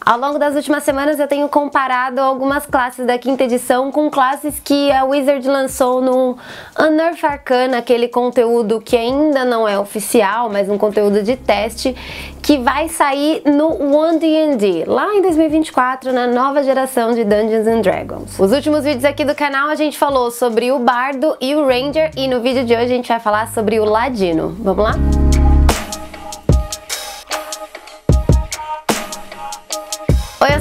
Ao longo das últimas semanas eu tenho comparado algumas classes da quinta edição com classes que a Wizard lançou no Unearth Arcana, aquele conteúdo que ainda não é oficial, mas um conteúdo de teste, que vai sair no One D&D, lá em 2024, na nova geração de Dungeons and Dragons. Os últimos vídeos aqui do canal a gente falou sobre o Bardo e o Ranger, e no vídeo de hoje a gente vai falar sobre o Ladino. Vamos lá?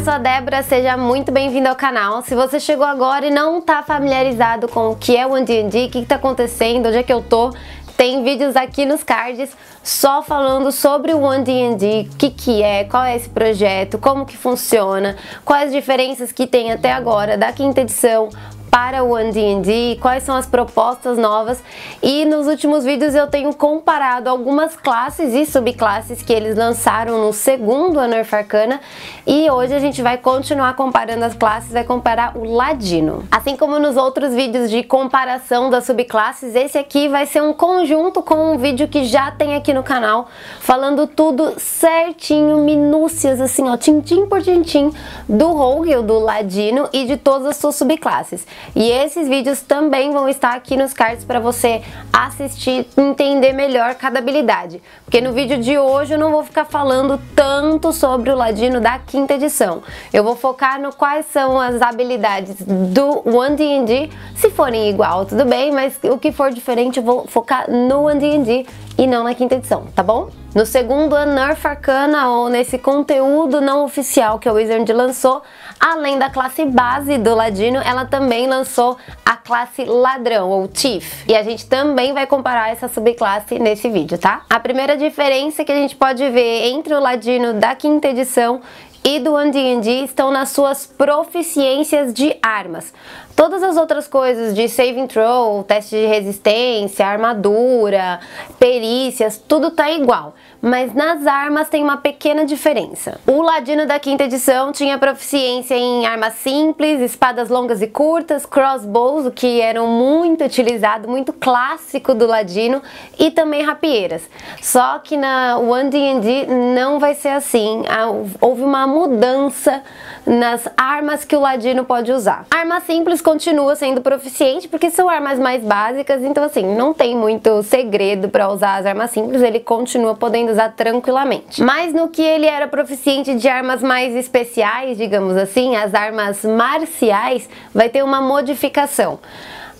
Sou a Débora, seja muito bem-vindo ao canal. Se você chegou agora e não está familiarizado com o que é o D&D, o que está acontecendo, onde é que eu tô, tem vídeos aqui nos cards só falando sobre o One D&D, o que que é, qual é esse projeto, como que funciona, quais as diferenças que tem até agora da quinta edição para o D&D, quais são as propostas novas e nos últimos vídeos eu tenho comparado algumas classes e subclasses que eles lançaram no segundo Unearth Arcana e hoje a gente vai continuar comparando as classes, vai comparar o Ladino. Assim como nos outros vídeos de comparação das subclasses, esse aqui vai ser um conjunto com um vídeo que já tem aqui no canal, falando tudo certinho, minúcias assim ó, tintim por tintim do Rogue, do Ladino e de todas as suas subclasses. E esses vídeos também vão estar aqui nos cards para você assistir e entender melhor cada habilidade. Porque no vídeo de hoje eu não vou ficar falando tanto sobre o Ladino da quinta edição. Eu vou focar no quais são as habilidades do One D&D. Se forem igual, tudo bem, mas o que for diferente eu vou focar no One D&D e não na quinta edição, tá bom? No segundo Unearth Arcana, ou nesse conteúdo não oficial que a Wizard lançou, além da classe base do Ladino, ela também lançou a classe Ladrão, ou Thief. E a gente também vai comparar essa subclasse nesse vídeo, tá? A primeira diferença que a gente pode ver entre o Ladino da quinta edição e do D&D estão nas suas proficiências de armas. Todas as outras coisas de saving throw, teste de resistência, armadura, perícias, tudo tá igual. Mas nas armas tem uma pequena diferença. O Ladino da quinta edição tinha proficiência em armas simples, espadas longas e curtas, crossbows, o que eram muito utilizado, muito clássico do Ladino, e também rapieiras. Só que na One D&D não vai ser assim. Ah, houve uma mudança nas armas que o Ladino pode usar. Arma simples continua sendo proficiente porque são armas mais básicas, então assim, não tem muito segredo para usar as armas simples, ele continua podendo usar tranquilamente. Mas no que ele era proficiente de armas mais especiais, digamos assim, as armas marciais, vai ter uma modificação.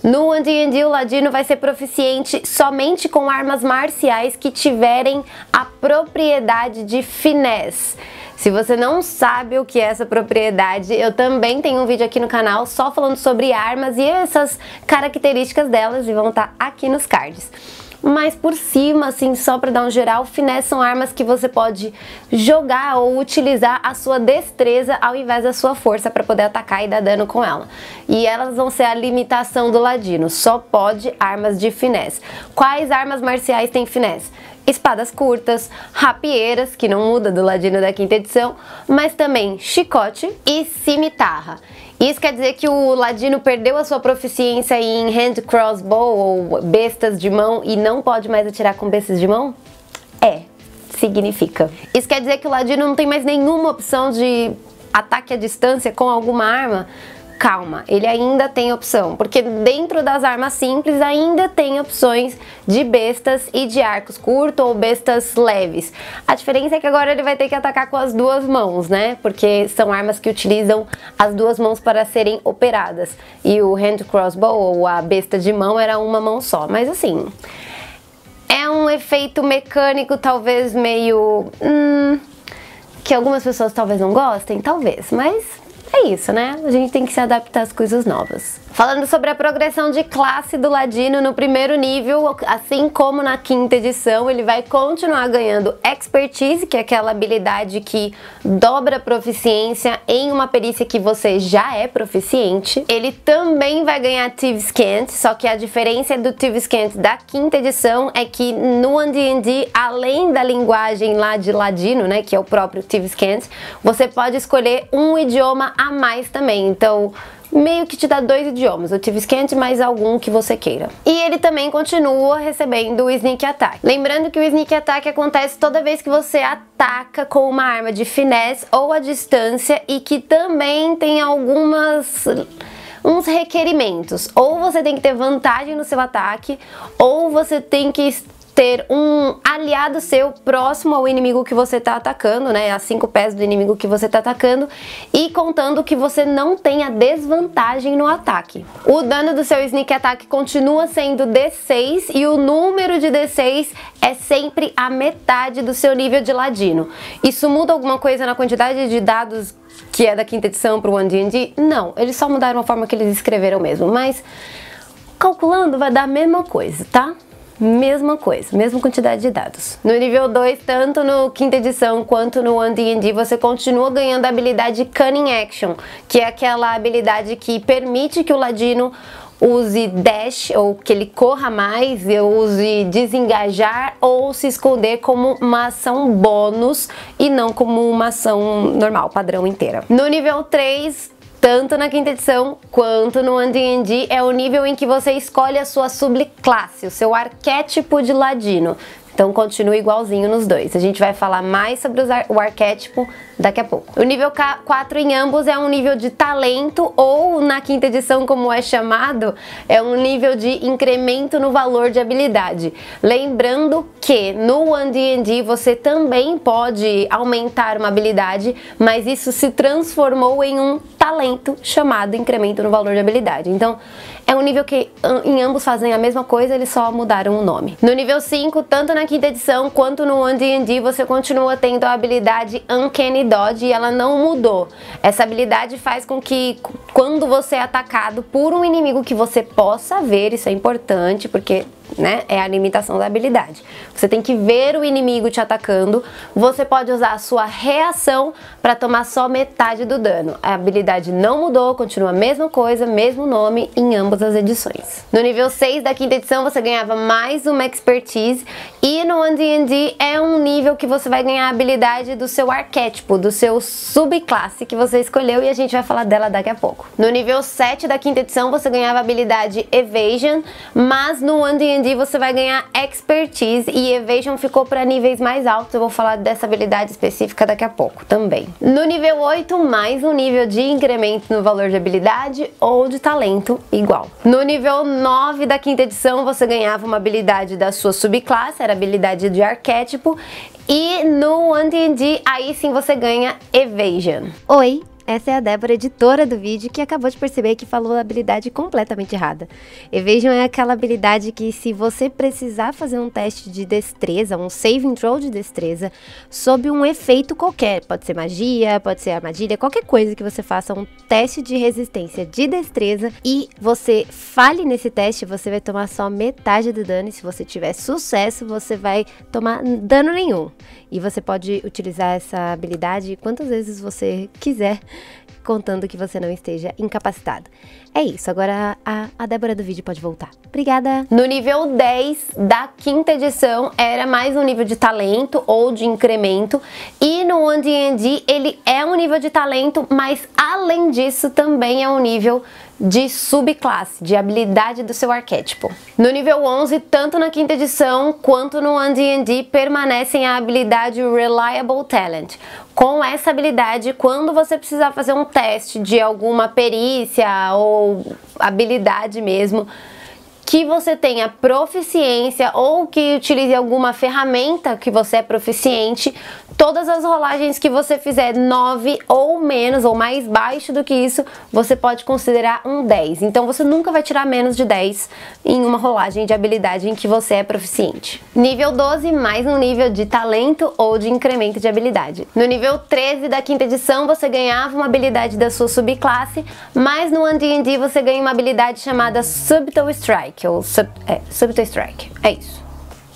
No D&D, o Ladino vai ser proficiente somente com armas marciais que tiverem a propriedade de finesse. Se você não sabe o que é essa propriedade, eu também tenho um vídeo aqui no canal só falando sobre armas e essas características delas e vão estar aqui nos cards mas por cima, assim, só para dar um geral, finesse são armas que você pode jogar ou utilizar a sua destreza ao invés da sua força para poder atacar e dar dano com ela. E elas vão ser a limitação do ladino, só pode armas de finesse. Quais armas marciais tem finesse? Espadas curtas, rapieiras, que não muda do ladino da quinta edição, mas também chicote e cimitarra. Isso quer dizer que o ladino perdeu a sua proficiência em hand crossbow ou bestas de mão e não pode mais atirar com bestas de mão? É, significa. Isso quer dizer que o ladino não tem mais nenhuma opção de ataque à distância com alguma arma? Calma, ele ainda tem opção, porque dentro das armas simples ainda tem opções de bestas e de arcos curtos ou bestas leves. A diferença é que agora ele vai ter que atacar com as duas mãos, né? Porque são armas que utilizam as duas mãos para serem operadas. E o hand crossbow ou a besta de mão era uma mão só, mas assim, é um efeito mecânico talvez meio hum, que algumas pessoas talvez não gostem, talvez, mas é isso, né? A gente tem que se adaptar às coisas novas. Falando sobre a progressão de classe do Ladino no primeiro nível, assim como na quinta edição, ele vai continuar ganhando Expertise, que é aquela habilidade que dobra a proficiência em uma perícia que você já é proficiente. Ele também vai ganhar Thieves Cant, só que a diferença do Thieves Cant da quinta edição é que no D&D, além da linguagem lá de Ladino, né, que é o próprio Thieves Cant, você pode escolher um idioma a mais também. Então, meio que te dá dois idiomas, o Thieves Cant mais algum que você queira. E ele também continua recebendo o Sneak Attack. Lembrando que o Sneak Attack acontece toda vez que você ataca com uma arma de finesse ou a distância e que também tem algumas uns requerimentos. Ou você tem que ter vantagem no seu ataque, ou você tem que ter um aliado seu próximo ao inimigo que você está atacando, né, a cinco pés do inimigo que você está atacando, e contando que você não tenha desvantagem no ataque. O dano do seu sneak attack continua sendo D6 e o número de D6 é sempre a metade do seu nível de ladino. Isso muda alguma coisa na quantidade de dados que é da quinta edição para o One D&D? Não, eles só mudaram a forma que eles escreveram mesmo, mas calculando vai dar a mesma coisa, tá? Mesma coisa, mesma quantidade de dados. No nível 2, tanto no quinta edição quanto no One D&D, você continua ganhando a habilidade Cunning Action, que é aquela habilidade que permite que o ladino use dash ou que ele corra mais, eu use desengajar ou se esconder como uma ação bônus e não como uma ação normal, padrão inteira. No nível 3, tanto na quinta edição quanto no D&D, é o nível em que você escolhe a sua subclasse, o seu arquétipo de ladino. Então continua igualzinho nos dois. A gente vai falar mais sobre o arquétipo daqui a pouco. O nível 4 em ambos é um nível de talento ou na quinta edição como é chamado, é um nível de incremento no valor de habilidade. Lembrando que no One D&D você também pode aumentar uma habilidade, mas isso se transformou em um talento chamado incremento no valor de habilidade. Então, é um nível que em ambos fazem a mesma coisa, eles só mudaram o nome. No nível 5, tanto na quinta edição quanto no One D&D, você continua tendo a habilidade Uncanny Dodge e ela não mudou. Essa habilidade faz com que quando você é atacado por um inimigo que você possa ver, isso é importante, porque né? É a limitação da habilidade. Você tem que ver o inimigo te atacando. Você pode usar a sua reação para tomar só metade do dano. A habilidade não mudou, continua a mesma coisa, mesmo nome em ambas as edições. No nível 6 da quinta edição você ganhava mais uma expertise e no D&D é um nível que você vai ganhar a habilidade do seu arquétipo, do seu subclasse que você escolheu e a gente vai falar dela daqui a pouco. No nível 7 da quinta edição você ganhava a habilidade Evasion, mas no D&D D&D você vai ganhar Expertise e Evasion ficou para níveis mais altos. Eu vou falar dessa habilidade específica daqui a pouco também. No nível 8, mais um nível de incremento no valor de habilidade ou de talento igual. No nível 9 da quinta edição você ganhava uma habilidade da sua subclasse, era habilidade de arquétipo. E no One D&D, aí sim você ganha Evasion. Oi, essa é a Débora, editora do vídeo, que acabou de perceber que falou a habilidade completamente errada. Evasion é aquela habilidade que se você precisar fazer um teste de destreza, um saving throw de destreza, sob um efeito qualquer, pode ser magia, pode ser armadilha, qualquer coisa que você faça um teste de resistência de destreza e você fale nesse teste, você vai tomar só metade do dano e se você tiver sucesso, você vai tomar dano nenhum. E você pode utilizar essa habilidade quantas vezes você quiser contando que você não esteja incapacitado. É isso, agora a, a Débora do vídeo pode voltar. Obrigada! No nível 10 da quinta edição era mais um nível de talento ou de incremento e no One D&D ele é um nível de talento, mas além disso também é um nível de subclasse, de habilidade do seu arquétipo. No nível 11, tanto na quinta edição quanto no D&D permanecem a habilidade Reliable Talent. Com essa habilidade, quando você precisar fazer um teste de alguma perícia ou habilidade mesmo, que você tenha proficiência ou que utilize alguma ferramenta que você é proficiente, todas as rolagens que você fizer 9 ou menos ou mais baixo do que isso, você pode considerar um 10. Então você nunca vai tirar menos de 10 em uma rolagem de habilidade em que você é proficiente. Nível 12, mais um nível de talento ou de incremento de habilidade. No nível 13 da quinta edição, você ganhava uma habilidade da sua subclasse, mas no D&D você ganha uma habilidade chamada Subtle Strike, ou sub, é, Strike. É isso.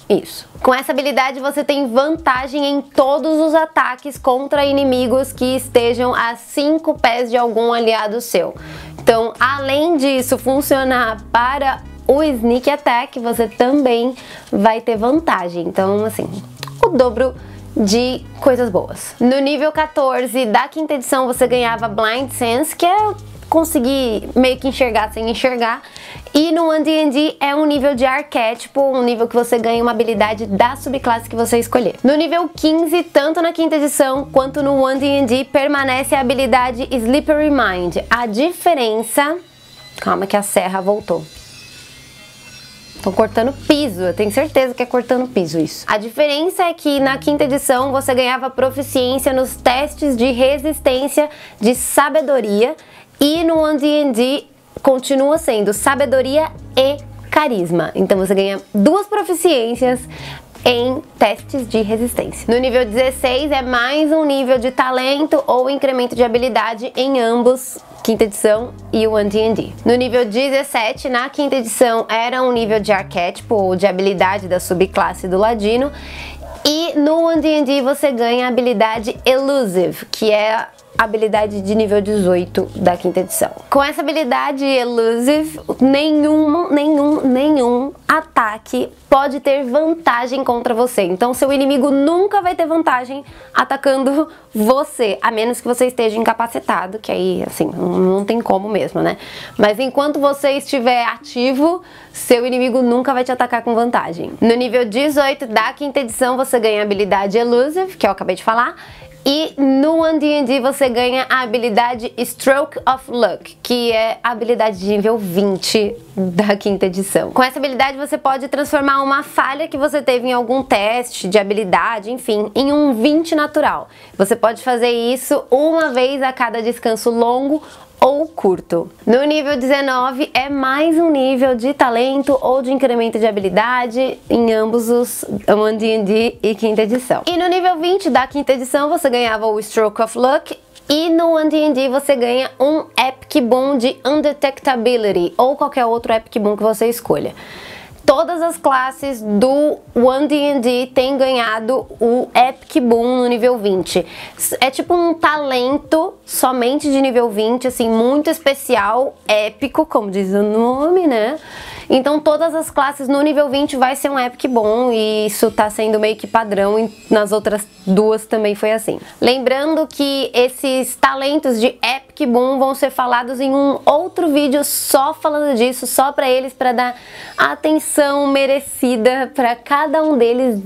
Isso. Com essa habilidade você tem vantagem em todos os ataques contra inimigos que estejam a 5 pés de algum aliado seu. Então, além disso funcionar para o Sneak Attack, você também vai ter vantagem. Então, assim, o dobro de coisas boas. No nível 14 da quinta edição você ganhava Blind Sense, que é conseguir meio que enxergar sem enxergar. E no D&D é um nível de arquétipo, um nível que você ganha uma habilidade da subclasse que você escolher. No nível 15, tanto na quinta edição quanto no D&D, permanece a habilidade Slippery Mind. A diferença... Calma que a serra voltou. Tô cortando piso, eu tenho certeza que é cortando piso isso. A diferença é que na quinta edição você ganhava proficiência nos testes de resistência de sabedoria e no One D&D continua sendo sabedoria e carisma. Então você ganha duas proficiências em testes de resistência. No nível 16 é mais um nível de talento ou incremento de habilidade em ambos quinta edição e o D&D. No nível 17, na quinta edição, era um nível de arquétipo ou de habilidade da subclasse do ladino. E no D&D você ganha a habilidade Elusive, que é habilidade de nível 18 da quinta edição. Com essa habilidade Elusive, nenhum, nenhum, nenhum ataque pode ter vantagem contra você. Então seu inimigo nunca vai ter vantagem atacando você, a menos que você esteja incapacitado, que aí assim, não tem como mesmo, né? Mas enquanto você estiver ativo, seu inimigo nunca vai te atacar com vantagem. No nível 18 da quinta edição você ganha a habilidade Elusive, que eu acabei de falar, e no D&D você ganha a habilidade Stroke of Luck, que é a habilidade de nível 20 da quinta edição. Com essa habilidade você pode transformar uma falha que você teve em algum teste de habilidade, enfim, em um 20 natural. Você pode fazer isso uma vez a cada descanso longo ou curto. No nível 19 é mais um nível de talento ou de incremento de habilidade em ambos os D&D e quinta edição. E no nível 20 da quinta edição você ganhava o Stroke of Luck e no D&D você ganha um Epic Boom de Undetectability ou qualquer outro Epic Boom que você escolha todas as classes do One D&D têm ganhado o Epic Boom no nível 20. É tipo um talento somente de nível 20, assim, muito especial, épico, como diz o nome, né? Então todas as classes no nível 20 vai ser um Epic bom e isso tá sendo meio que padrão e nas outras duas também foi assim. Lembrando que esses talentos de Epic Boom vão ser falados em um outro vídeo só falando disso, só para eles para dar atenção merecida para cada um deles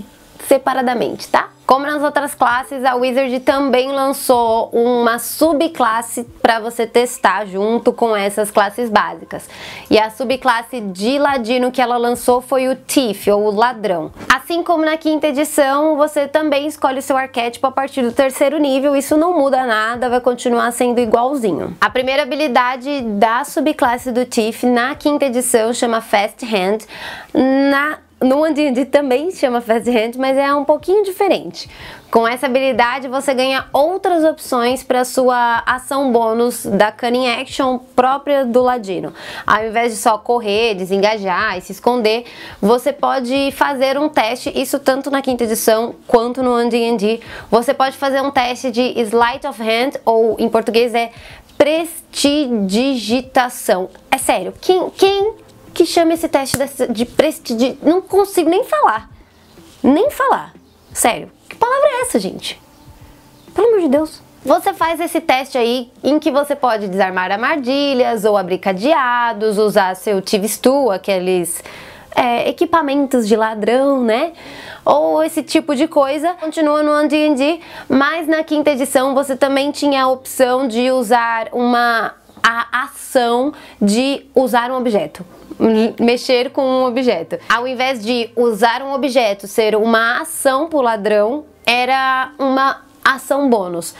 separadamente, tá? Como nas outras classes, a Wizard também lançou uma subclasse para você testar junto com essas classes básicas. E a subclasse de ladino que ela lançou foi o Thief, ou o ladrão. Assim como na quinta edição, você também escolhe seu arquétipo a partir do terceiro nível, isso não muda nada, vai continuar sendo igualzinho. A primeira habilidade da subclasse do Thief na quinta edição chama Fast Hand. Na no D&D também chama Fast Hand, mas é um pouquinho diferente. Com essa habilidade você ganha outras opções para sua ação bônus da Cunning Action própria do Ladino. Ao invés de só correr, desengajar e se esconder, você pode fazer um teste, isso tanto na quinta edição quanto no D&D. Você pode fazer um teste de Sleight of Hand, ou em português é prestidigitação. É sério, quem, quem que chama esse teste de prestígio. Não consigo nem falar. Nem falar. Sério. Que palavra é essa, gente? Pelo amor de Deus. Você faz esse teste aí em que você pode desarmar armadilhas ou abrir cadeados, usar seu Tivistu, aqueles é, equipamentos de ladrão, né? Ou esse tipo de coisa. Continua no D&D, mas na quinta edição você também tinha a opção de usar uma a ação de usar um objeto mexer com um objeto. Ao invés de usar um objeto ser uma ação pro ladrão, era uma ação bônus.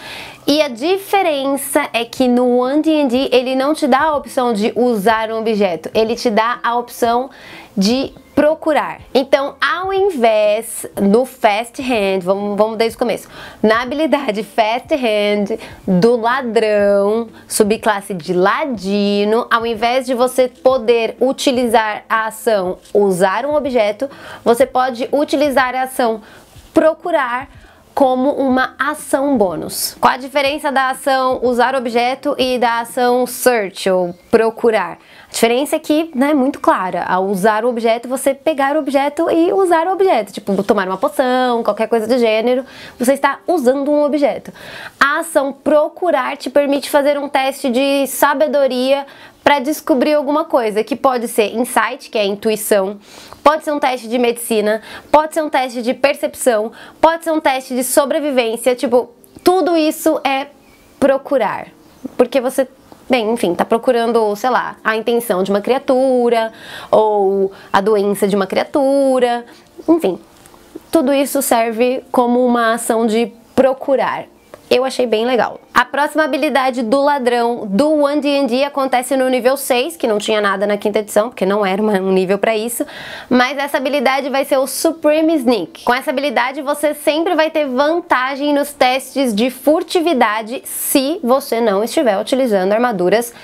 E a diferença é que no D&D ele não te dá a opção de usar um objeto, ele te dá a opção de procurar. Então, ao invés no Fast Hand, vamos, vamos desde o começo, na habilidade Fast Hand do ladrão, subclasse de ladino, ao invés de você poder utilizar a ação usar um objeto, você pode utilizar a ação procurar como uma ação bônus. Qual a diferença da ação usar objeto e da ação search ou procurar? Diferença é que né, é muito clara. Ao usar o objeto, você pegar o objeto e usar o objeto. Tipo, tomar uma poção, qualquer coisa do gênero, você está usando um objeto. A ação procurar te permite fazer um teste de sabedoria para descobrir alguma coisa, que pode ser insight, que é intuição, pode ser um teste de medicina, pode ser um teste de percepção, pode ser um teste de sobrevivência, tipo, tudo isso é procurar. Porque você bem, enfim, tá procurando, sei lá, a intenção de uma criatura ou a doença de uma criatura, enfim. Tudo isso serve como uma ação de procurar eu achei bem legal. A próxima habilidade do ladrão do One D&D acontece no nível 6, que não tinha nada na quinta edição, porque não era um nível para isso, mas essa habilidade vai ser o Supreme Sneak. Com essa habilidade você sempre vai ter vantagem nos testes de furtividade se você não estiver utilizando armaduras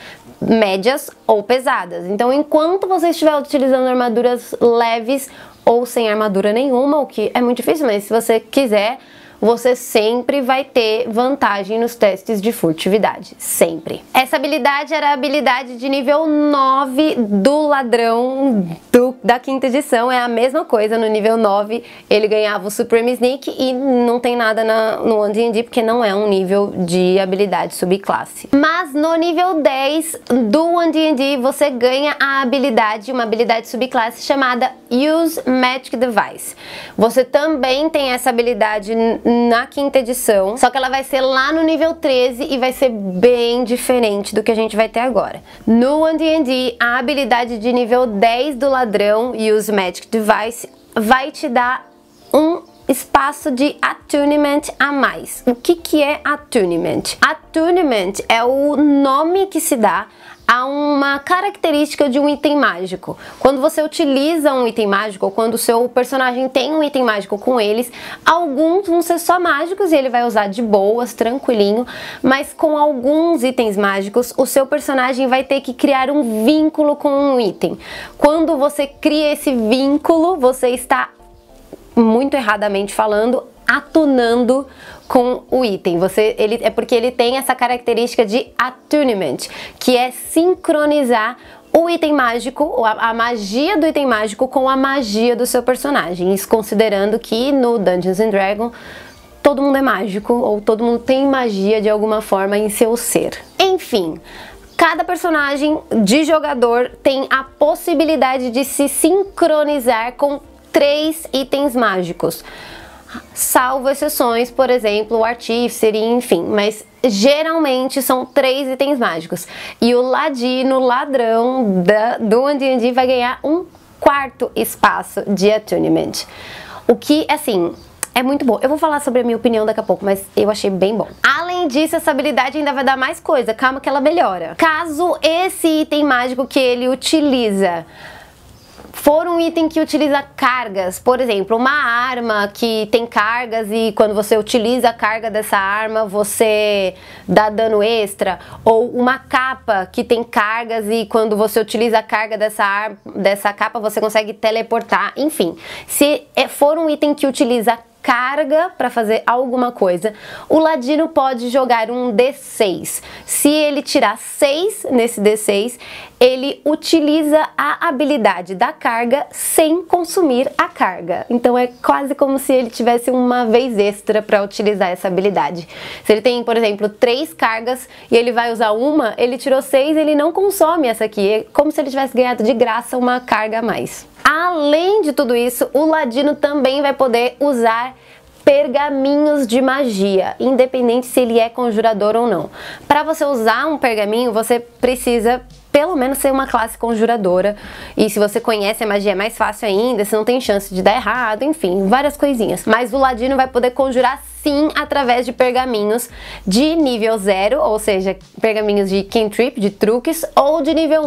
médias ou pesadas. Então, enquanto você estiver utilizando armaduras leves ou sem armadura nenhuma, o que é muito difícil, mas se você quiser você sempre vai ter vantagem nos testes de furtividade, sempre. Essa habilidade era a habilidade de nível 9 do ladrão do, da quinta edição, é a mesma coisa, no nível 9 ele ganhava o Supreme Sneak e não tem nada na, no D&D porque não é um nível de habilidade subclasse. Mas no nível 10 do D&D você ganha a habilidade, uma habilidade subclasse chamada Use Magic Device. Você também tem essa habilidade na quinta edição, só que ela vai ser lá no nível 13 e vai ser bem diferente do que a gente vai ter agora. No D&D, a habilidade de nível 10 do ladrão, Use Magic Device, vai te dar um espaço de attunement a mais. O que, que é attunement? Attunement é o nome que se dá a uma característica de um item mágico. Quando você utiliza um item mágico, ou quando o seu personagem tem um item mágico com eles, alguns vão ser só mágicos e ele vai usar de boas, tranquilinho, mas com alguns itens mágicos, o seu personagem vai ter que criar um vínculo com um item. Quando você cria esse vínculo, você está muito erradamente falando, atunando com o item. Você, ele, é porque ele tem essa característica de attunement, que é sincronizar o item mágico, a, a magia do item mágico com a magia do seu personagem. Isso considerando que no Dungeons and Dragons todo mundo é mágico ou todo mundo tem magia de alguma forma em seu ser. Enfim, cada personagem de jogador tem a possibilidade de se sincronizar com três itens mágicos salvo exceções, por exemplo, o enfim, mas geralmente são três itens mágicos. E o ladino, ladrão da, do D&D vai ganhar um quarto espaço de attunement. O que, assim, é muito bom. Eu vou falar sobre a minha opinião daqui a pouco, mas eu achei bem bom. Além disso, essa habilidade ainda vai dar mais coisa. Calma que ela melhora. Caso esse item mágico que ele utiliza for um item que utiliza cargas, por exemplo, uma arma que tem cargas e quando você utiliza a carga dessa arma você dá dano extra, ou uma capa que tem cargas e quando você utiliza a carga dessa, dessa capa você consegue teleportar, enfim. Se é, for um item que utiliza carga para fazer alguma coisa, o ladino pode jogar um D6. Se ele tirar 6 nesse D6, ele utiliza a habilidade da carga sem consumir a carga. Então é quase como se ele tivesse uma vez extra para utilizar essa habilidade. Se ele tem, por exemplo, três cargas e ele vai usar uma, ele tirou seis, ele não consome essa aqui. É como se ele tivesse ganhado de graça uma carga a mais. Além de tudo isso, o ladino também vai poder usar pergaminhos de magia, independente se ele é conjurador ou não. Para você usar um pergaminho, você precisa pelo menos ser uma classe conjuradora. E se você conhece a magia é mais fácil ainda, você não tem chance de dar errado, enfim, várias coisinhas. Mas o ladino vai poder conjurar sim através de pergaminhos de nível 0, ou seja, pergaminhos de cantrip, de truques, ou de nível 1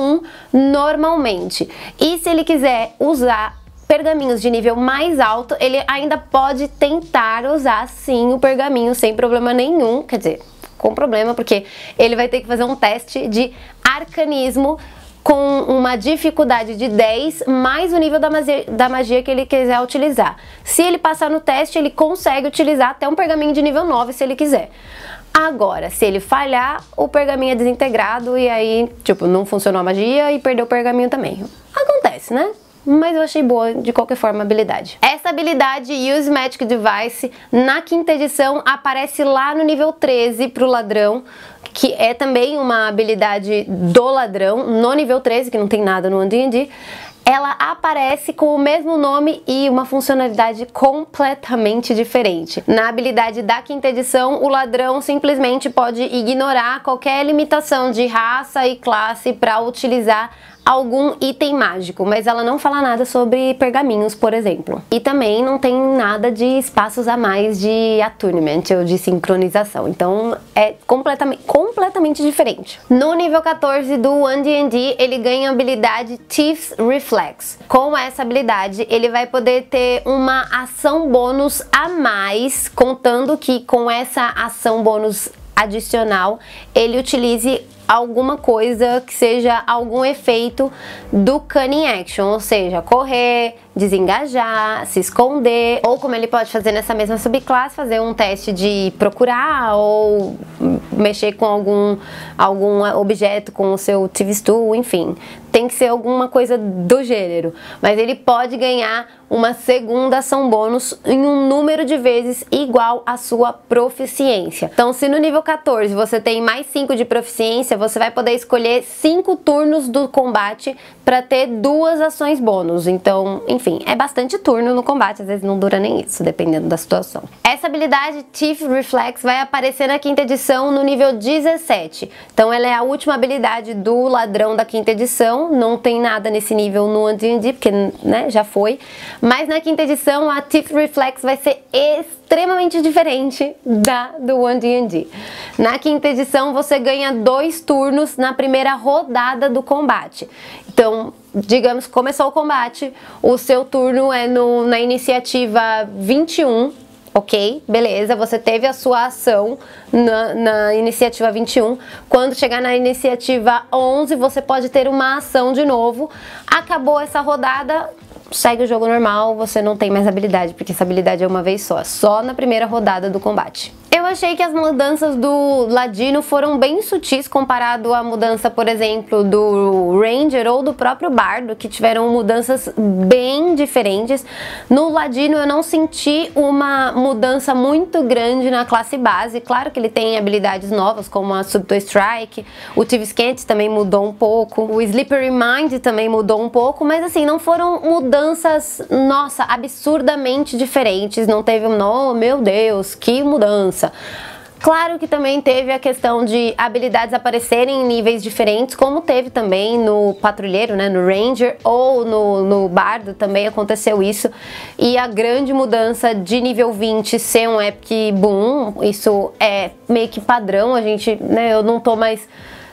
um, normalmente. E se ele quiser usar pergaminhos de nível mais alto, ele ainda pode tentar usar sim o pergaminho sem problema nenhum, quer dizer, com problema, porque ele vai ter que fazer um teste de arcanismo com uma dificuldade de 10 mais o nível da magia, da magia que ele quiser utilizar. Se ele passar no teste, ele consegue utilizar até um pergaminho de nível 9 se ele quiser. Agora, se ele falhar, o pergaminho é desintegrado e aí, tipo, não funcionou a magia e perdeu o pergaminho também. Acontece, né? Mas eu achei boa de qualquer forma a habilidade. Essa habilidade Use Magic Device na quinta edição aparece lá no nível 13 pro ladrão, que é também uma habilidade do ladrão no nível 13, que não tem nada no D&D ela aparece com o mesmo nome e uma funcionalidade completamente diferente. Na habilidade da quinta edição, o ladrão simplesmente pode ignorar qualquer limitação de raça e classe para utilizar algum item mágico, mas ela não fala nada sobre pergaminhos, por exemplo. E também não tem nada de espaços a mais de attunement ou de sincronização. Então é completamente, completamente diferente. No nível 14 do One D&D, ele ganha a habilidade Thief's Reflex. Com essa habilidade, ele vai poder ter uma ação bônus a mais, contando que com essa ação bônus adicional, ele utilize alguma coisa que seja algum efeito do cunning action, ou seja, correr, desengajar, se esconder, ou como ele pode fazer nessa mesma subclasse, fazer um teste de procurar ou mexer com algum, algum objeto com o seu TV Stool, enfim. Tem que ser alguma coisa do gênero. Mas ele pode ganhar uma segunda ação bônus em um número de vezes igual à sua proficiência. Então, se no nível 14 você tem mais 5 de proficiência, você vai poder escolher 5 turnos do combate para ter duas ações bônus. Então, enfim, é bastante turno no combate, às vezes não dura nem isso, dependendo da situação. Essa habilidade Thief Reflex vai aparecer na quinta edição no nível 17. Então, ela é a última habilidade do ladrão da quinta edição. Não tem nada nesse nível no D&D, porque né, já foi. Mas na quinta edição, a Thief Reflex vai ser extremamente diferente da do D&D. Na quinta edição, você ganha dois turnos na primeira rodada do combate. Então, digamos, começou o combate, o seu turno é no, na iniciativa 21, ok? Beleza, você teve a sua ação na, na, iniciativa 21. Quando chegar na iniciativa 11, você pode ter uma ação de novo. Acabou essa rodada, segue o jogo normal, você não tem mais habilidade, porque essa habilidade é uma vez só, só na primeira rodada do combate. Eu achei que as mudanças do Ladino foram bem sutis comparado à mudança, por exemplo, do Ranger ou do próprio Bardo, que tiveram mudanças bem diferentes. No Ladino eu não senti uma mudança muito grande na classe base. Claro que ele tem habilidades novas, como a Subto Strike, o Thieves Kent também mudou um pouco, o Slippery Mind também mudou um pouco, mas assim, não foram mudanças, nossa, absurdamente diferentes. Não teve um, oh meu Deus, que mudança Claro que também teve a questão de habilidades aparecerem em níveis diferentes, como teve também no Patrulheiro, né, no Ranger ou no, no Bardo também aconteceu isso. E a grande mudança de nível 20 ser um Epic Boom, isso é meio que padrão, a gente, né, eu não tô mais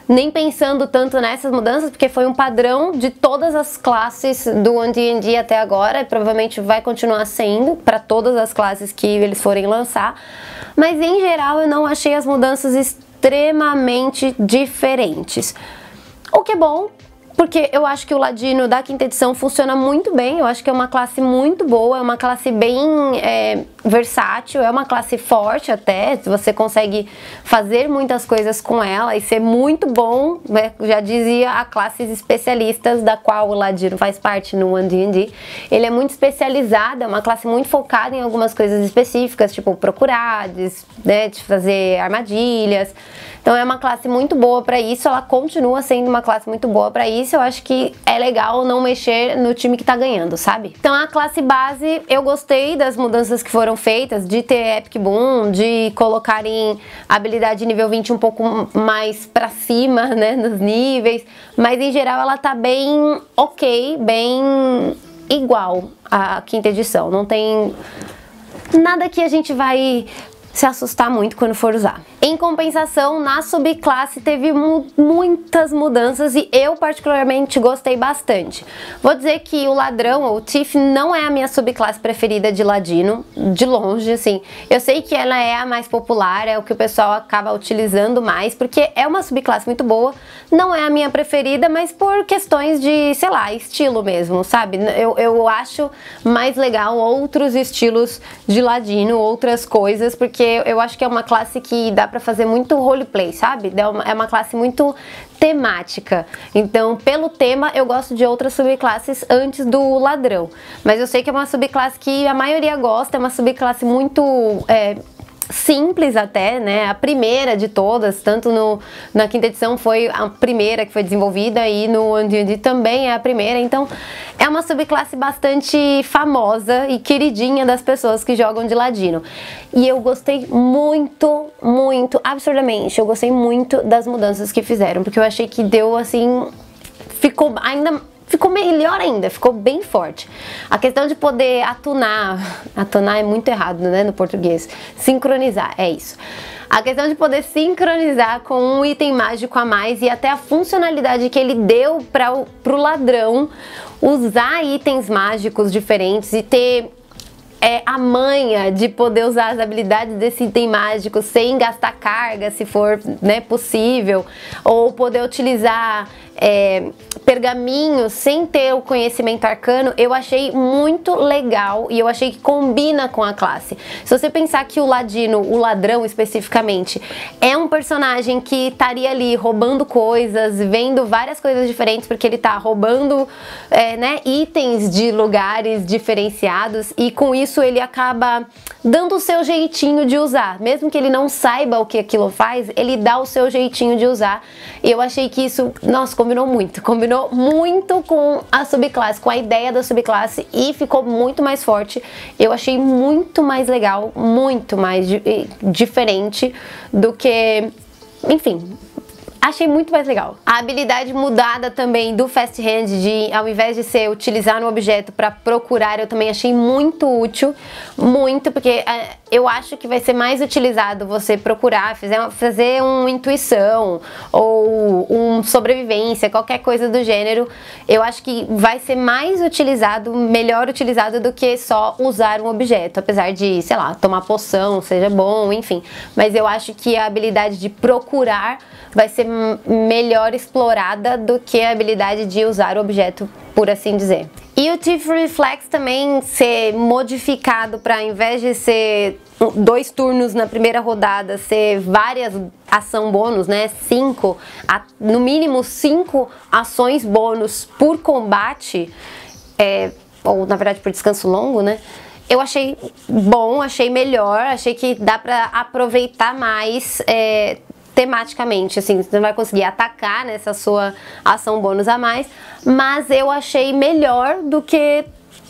nem pensando tanto nessas mudanças, porque foi um padrão de todas as classes do D&D até agora, e provavelmente vai continuar sendo para todas as classes que eles forem lançar. Mas em geral eu não achei as mudanças extremamente diferentes. O que é bom, porque eu acho que o Ladino da quinta edição funciona muito bem, eu acho que é uma classe muito boa, é uma classe bem é, versátil, é uma classe forte até, você consegue fazer muitas coisas com ela e ser muito bom, né? já dizia a classes especialistas da qual o Ladino faz parte no One D&D, ele é muito especializado, é uma classe muito focada em algumas coisas específicas, tipo procurar, né, de fazer armadilhas, então é uma classe muito boa para isso, ela continua sendo uma classe muito boa para isso. Eu acho que é legal não mexer no time que tá ganhando, sabe? Então a classe base, eu gostei das mudanças que foram feitas, de ter Epic Boom, de colocarem habilidade nível 20 um pouco mais para cima, né, nos níveis, mas em geral ela tá bem OK, bem igual à quinta edição. Não tem nada que a gente vai se assustar muito quando for usar. Em compensação, na subclasse teve mu muitas mudanças e eu particularmente gostei bastante. Vou dizer que o ladrão, ou o Thief, não é a minha subclasse preferida de ladino, de longe, assim. Eu sei que ela é a mais popular, é o que o pessoal acaba utilizando mais, porque é uma subclasse muito boa, não é a minha preferida, mas por questões de, sei lá, estilo mesmo, sabe? Eu, eu acho mais legal outros estilos de ladino, outras coisas, porque eu acho que é uma classe que dá para fazer muito roleplay, sabe? É uma classe muito temática. Então, pelo tema, eu gosto de outras subclasses antes do ladrão. Mas eu sei que é uma subclasse que a maioria gosta, é uma subclasse muito. É, simples até, né? A primeira de todas, tanto no, na quinta edição foi a primeira que foi desenvolvida e no D&D também é a primeira, então é uma subclasse bastante famosa e queridinha das pessoas que jogam de ladino. E eu gostei muito, muito, absurdamente, eu gostei muito das mudanças que fizeram, porque eu achei que deu assim, ficou ainda ficou melhor ainda, ficou bem forte. A questão de poder atunar, atunar é muito errado, né, no português. Sincronizar, é isso. A questão de poder sincronizar com um item mágico a mais e até a funcionalidade que ele deu para o ladrão usar itens mágicos diferentes e ter é, a manha de poder usar as habilidades desse item mágico sem gastar carga, se for né, possível, ou poder utilizar é, pergaminhos sem ter o conhecimento arcano, eu achei muito legal e eu achei que combina com a classe. Se você pensar que o ladino, o ladrão especificamente, é um personagem que estaria ali roubando coisas, vendo várias coisas diferentes, porque ele tá roubando é, né, itens de lugares diferenciados e com isso ele acaba dando o seu jeitinho de usar. Mesmo que ele não saiba o que aquilo faz, ele dá o seu jeitinho de usar. E eu achei que isso, nossa, combinou muito. Combinou muito com a subclasse, com a ideia da subclasse e ficou muito mais forte. Eu achei muito mais legal, muito mais diferente do que. Enfim, Achei muito mais legal. A habilidade mudada também do Fast Hand, de ao invés de ser utilizar um objeto para procurar, eu também achei muito útil. Muito, porque é, eu acho que vai ser mais utilizado você procurar, fazer, fazer uma intuição ou um sobrevivência, qualquer coisa do gênero. Eu acho que vai ser mais utilizado, melhor utilizado do que só usar um objeto. Apesar de, sei lá, tomar poção seja bom, enfim. Mas eu acho que a habilidade de procurar vai ser melhor explorada do que a habilidade de usar o objeto, por assim dizer. E o Tiff Reflex também ser modificado para, ao invés de ser dois turnos na primeira rodada, ser várias ação bônus, né? Cinco, no mínimo cinco ações bônus por combate, é, ou na verdade por descanso longo, né? Eu achei bom, achei melhor, achei que dá para aproveitar mais é, tematicamente, assim, você não vai conseguir atacar nessa sua ação bônus a mais, mas eu achei melhor do que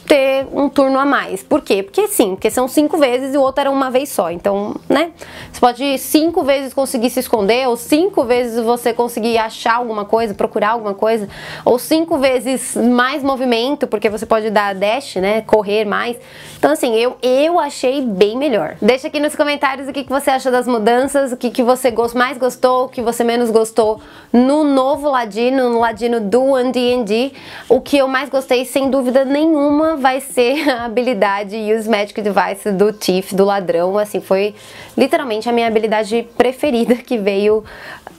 ter um turno a mais. Por quê? Porque sim, porque são cinco vezes e o outro era uma vez só. Então, né? Você pode cinco vezes conseguir se esconder, ou cinco vezes você conseguir achar alguma coisa, procurar alguma coisa, ou cinco vezes mais movimento, porque você pode dar dash, né? Correr mais. Então, assim, eu, eu achei bem melhor. Deixa aqui nos comentários o que, que você acha das mudanças, o que, que você mais gostou, o que você menos gostou no novo Ladino, no Ladino do D&D. O que eu mais gostei, sem dúvida nenhuma, vai ser a habilidade Use Magic Device do Thief, do ladrão. Assim, foi literalmente a minha habilidade preferida que veio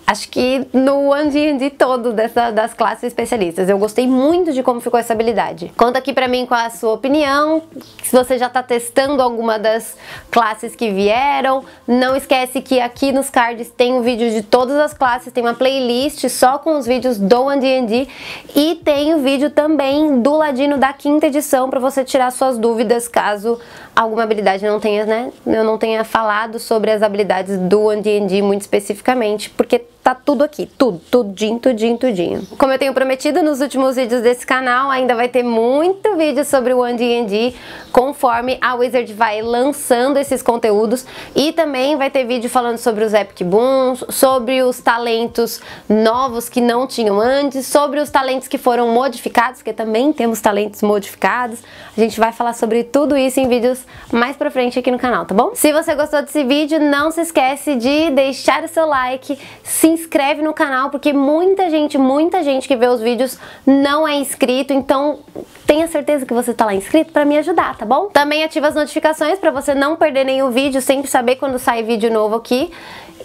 acho que no D&D todo dessa, das classes especialistas. Eu gostei muito de como ficou essa habilidade. Conta aqui pra mim qual a sua opinião, se você já tá testando alguma das classes que vieram. Não esquece que aqui nos cards tem um vídeo de todas as classes, tem uma playlist só com os vídeos do D&D e tem o vídeo também do Ladino da quinta edição para você tirar suas dúvidas caso alguma habilidade não tenha, né, eu não tenha falado sobre as habilidades do D&D muito especificamente, porque tá tudo aqui, tudo, tudinho, tudinho, tudinho. Como eu tenho prometido nos últimos vídeos desse canal, ainda vai ter muito vídeo sobre o OneD&D, conforme a Wizard vai lançando esses conteúdos, e também vai ter vídeo falando sobre os Epic Booms, sobre os talentos novos que não tinham antes, sobre os talentos que foram modificados, que também temos talentos modificados. A gente vai falar sobre tudo isso em vídeos mais pra frente aqui no canal, tá bom? Se você gostou desse vídeo, não se esquece de deixar o seu like, se inscreve no canal, porque muita gente, muita gente que vê os vídeos não é inscrito, então tenha certeza que você está lá inscrito para me ajudar, tá bom? Também ativa as notificações para você não perder nenhum vídeo, sempre saber quando sai vídeo novo aqui.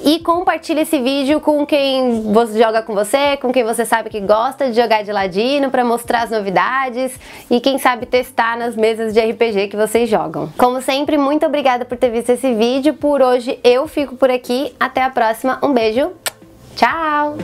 E compartilhe esse vídeo com quem você joga com você, com quem você sabe que gosta de jogar de ladino, para mostrar as novidades e quem sabe testar nas mesas de RPG que vocês jogam. Como sempre, muito obrigada por ter visto esse vídeo. Por hoje eu fico por aqui. Até a próxima. Um beijo. Tchau!